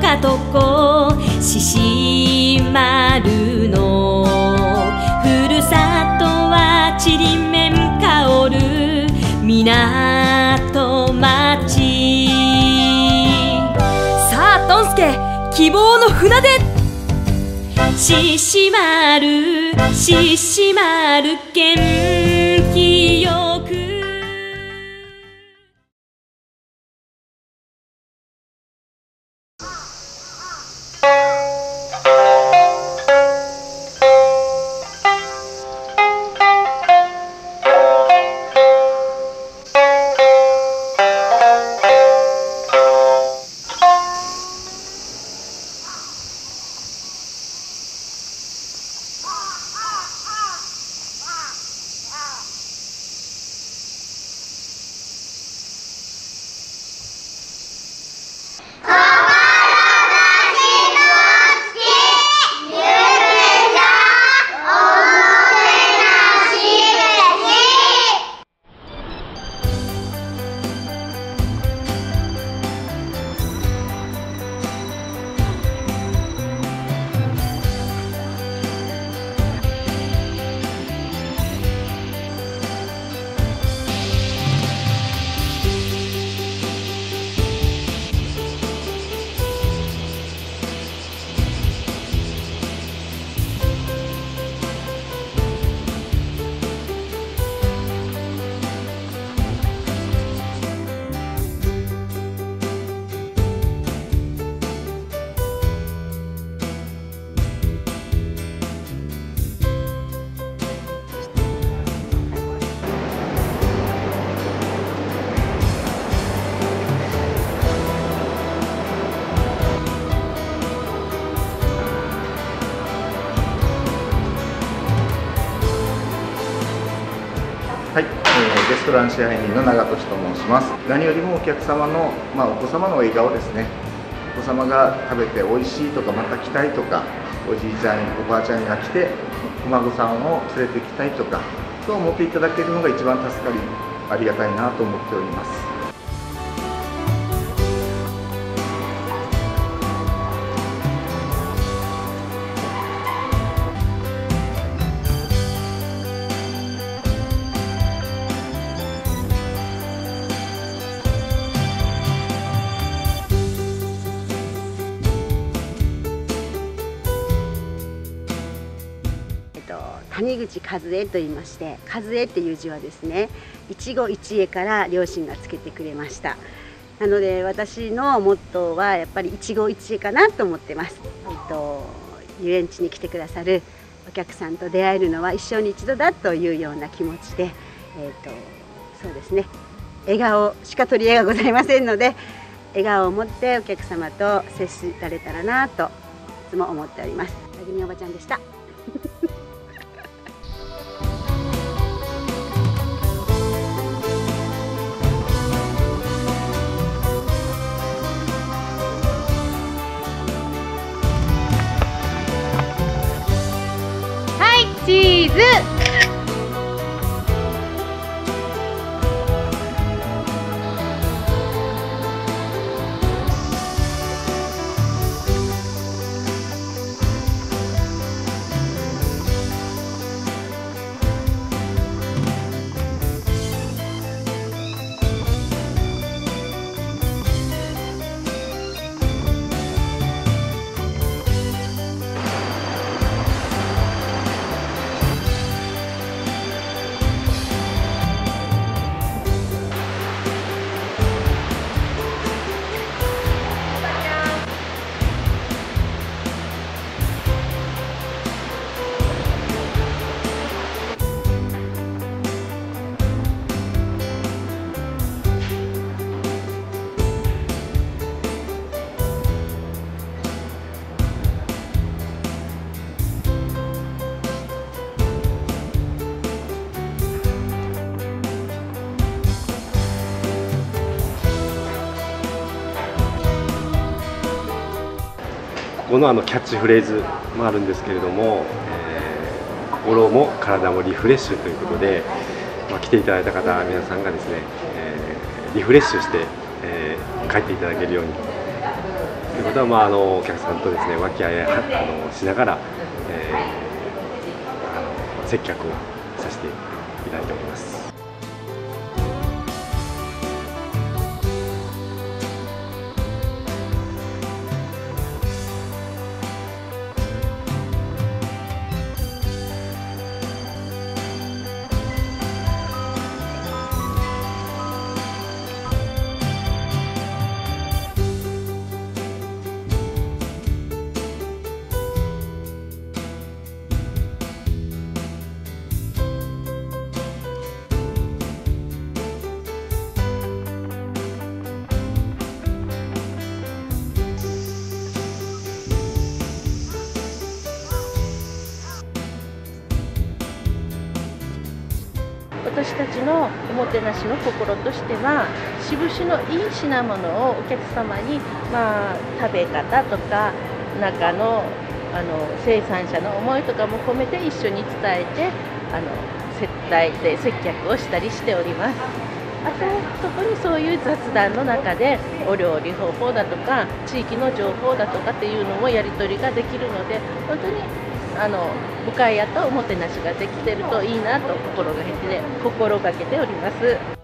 かとこししまるのふるさとはちりめんかおるみなとまちさあとんすけ希望の船で。ししまるししまるけんはい、えーレストラン支配人の長俊と申します。何よりもお客様の、まあ、お子様の笑顔ですね。お子様が食べて美味しいとかまた来たいとかおじいちゃんおばあちゃんが来てお孫さんを連れてきたいとかそう思っていただけるのが一番助かりありがたいなと思っております。口和恵と言いまして和恵っていう字はですね一期一会から両親がつけてくれましたなので私のモットーはやっぱり一期一会かなと思ってます、えっと、遊園地に来てくださるお客さんと出会えるのは一生に一度だというような気持ちで、えっと、そうですね笑顔しか取り柄がございませんので笑顔を持ってお客様と接しられたらなといつも思っております。なぎみおばちゃんでした。はいチーズここのあのキャッチフレーズもあるんですけれども、えー心も体もリフレッシュということで、まあ、来ていただいた方皆さんがですね、えーリフレッシュして、えー帰っていただけるようにということは、まあ、あのお客さんとですね和気あいあいあのしながら、えー、接客をさせていただいております。たちのおもてなしの心としては渋々のいい品物をお客様に、まあ、食べ方とか中のあの生産者の思いとかも込めて一緒に伝えてあの接待で接客をしたりしております。あと特にそういう雑談の中でお料理方法だとか地域の情報だとかっていうのもやり取りができるので本当にあのおかい屋とおもてなしができてるといいなと心がけて心がけております。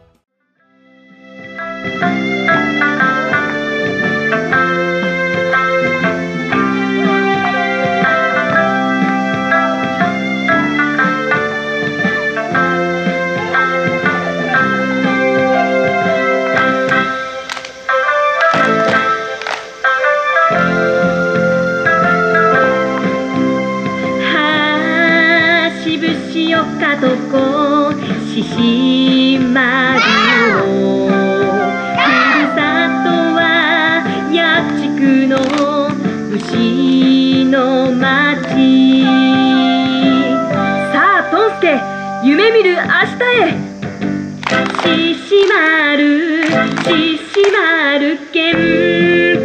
かどこ獅子丸をふるさとは八くの虫の町さあとんすけ夢見る明日へ獅子丸獅子丸元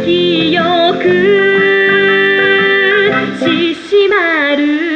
気よく獅子丸